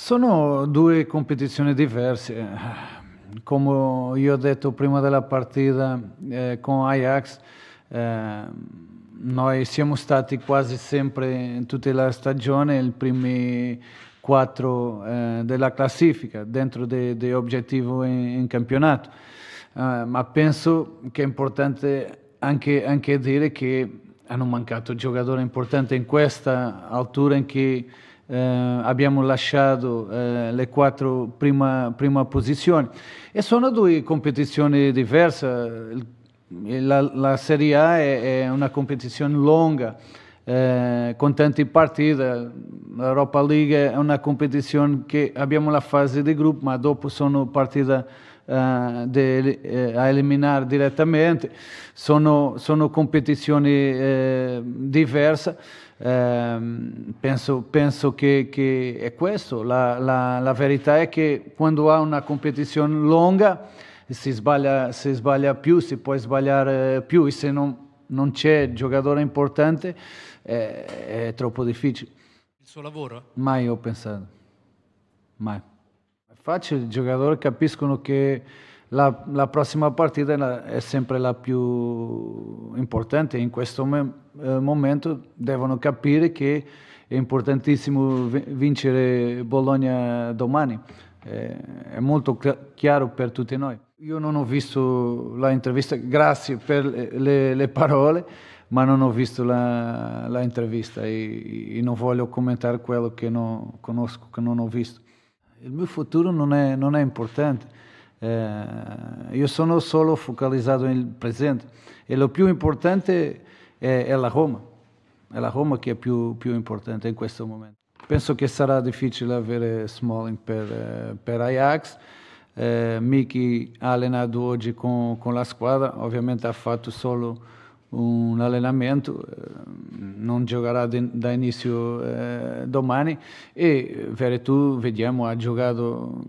Sono due competizioni diverse. Come io ho detto prima della partita eh, con Ajax, eh, noi siamo stati quasi sempre in tutta la stagione i primi quattro eh, della classifica, dentro degli obiettivi in, in campionato. Uh, ma penso che è importante anche, anche, dire che hanno mancato giocatori importanti in questa altura in cui eh, abbiamo lasciato eh, le quattro prima, prima posizioni e sono due competizioni diverse. La, la Serie A è, è, una competizione lunga eh, con tante partite. L'Europa League è una competizione che abbiamo la fase di gruppo, ma dopo sono partite uh, de, eh, a eliminare direttamente. Sono, sono competizioni eh, diverse. Eh, penso, penso che, che, è questo. La, la, la, verità è che quando ha una competizione lunga si sbaglia, si sbaglia più, si può sbagliare più e se non, non c'è giocatore importante è, è troppo difficile. Il suo lavoro? Mai ho pensato. Mai facile, i giocatori capiscono che la, la, prossima partita è sempre la più importante. In questo me, eh, momento devono capire che è importantissimo vincere Bologna domani. Eh, è molto chiaro per tutti noi. Io non ho visto l'intervista, grazie per le, le, parole, ma non ho visto l'intervista e, e non voglio commentare quello che non conosco, che non ho visto il mio futuro non è, non è importante. Eh, io sono solo focalizzato nel presente e lo più importante è, è la Roma. È la Roma è più, più, importante in questo momento. Penso che sarà difficile avere Smalling per, eh, per Ajax. Eh, Miki ha allenato oggi con, con la squadra, ovviamente ha fatto solo un allenamento, eh, non giocherà da inizio eh, domani. E Veretù vediamo ha giocato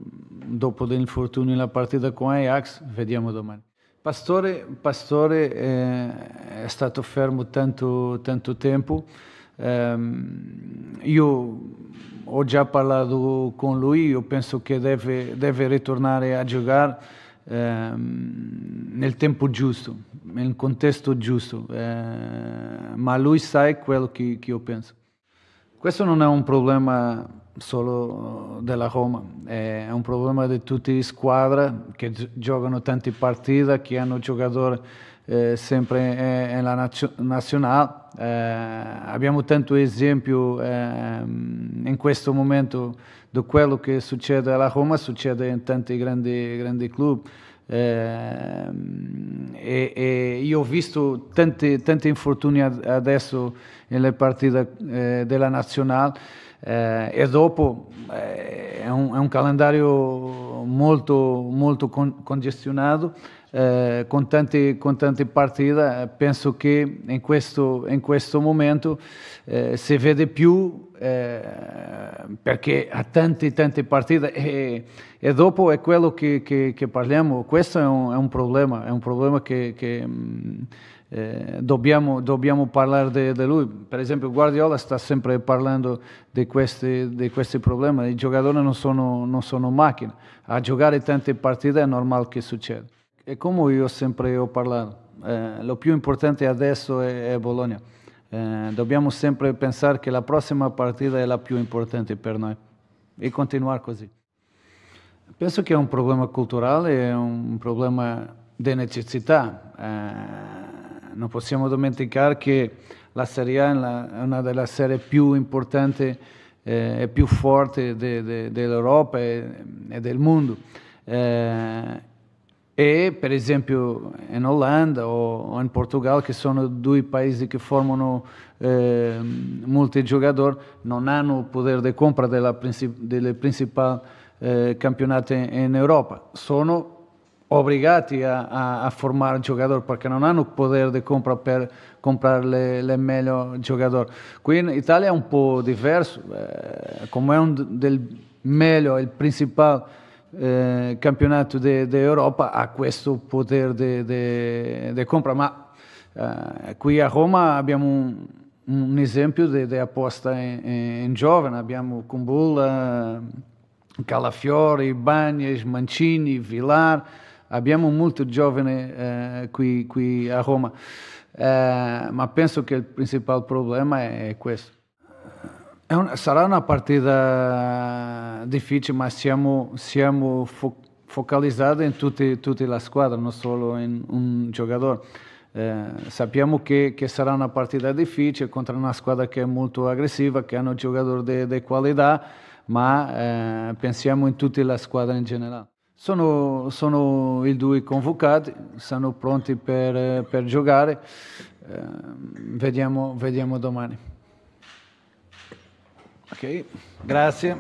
dopo l'infortunio la partita con Ajax, vediamo domani. Pastore, Pastore eh, è stato fermo tanto, tanto tempo, ehm, io ho già parlato con lui, io penso che deve, deve ritornare a giocare ehm, nel tempo giusto, nel contesto giusto, eh, ma lui sa quello che, che, io penso. Questo non è un problema solo della Roma, è un problema di tutte le squadre che giocano tante partite, che hanno giocatori eh, sempre nella nazio- nazionale. Eh, abbiamo tanto esempio eh, in questo momento di quello che succede alla Roma, succede in tanti grandi, grandi club. Eh, e, e, io ho visto tanti, tanti infortuni adesso nelle partite eh, della nazionale eh, e dopo eh, è un, è, un, calendario molto, molto con, congestionato eh, con, tante, con tante partite, penso che in questo, in questo momento eh, si vede più eh, perché ha tante, tante partite e, e dopo è quello che, che, che parliamo, questo è un, è un, problema, è un problema che, che mh, eh, dobbiamo, dobbiamo, parlare di lui. Per esempio Guardiola sta sempre parlando di questi, di questi problemi, i giocatori non sono, non sono macchine, a giocare tante partite è normale che succeda. E come io sempre ho parlato, eh, lo più importante adesso è, è Bologna. Eh, dobbiamo sempre pensare che la prossima partita è la più importante per noi e continuare così. Penso che è un problema culturale, è un problema di necessità. Eh, non possiamo dimenticare che la Serie A è una delle serie più importanti eh, e più forti de, de, dell'Europa e, e, del mondo. Eh, e per esempio in Olanda o, in Portogallo, che sono due paesi che formano eh, molti giocatori, non hanno il potere di compra della princip- delle principali eh, campionati in Europa. Sono obbligati a, a, a, formare giocatori perché non hanno il potere di compra per comprare le, meglio giocatori. Qui in Italia è un po' diverso, eh, come è un del meglio, il principale eh, campionato d'Europa ha questo potere di compra, ma eh, qui a Roma abbiamo un, un esempio di apposta in, in, giovane, abbiamo Kumbul, Calafiori, Bagnes, Mancini, Vilar. Abbiamo molto giovane eh, qui, qui, a Roma, eh, ma penso che il principale problema è questo. Una, sarà una partita difficile, ma siamo, siamo fo focalizzati in tutti, tutta la squadra, non solo in un giocatore. Eh, sappiamo che, che, sarà una partita difficile contro una squadra che è molto aggressiva, che hanno giocatori di qualità, ma eh, pensiamo in tutta la squadra in generale. Sono, sono i due convocati, sono pronti per, per giocare, eh, vediamo, vediamo domani. Ok, grazie.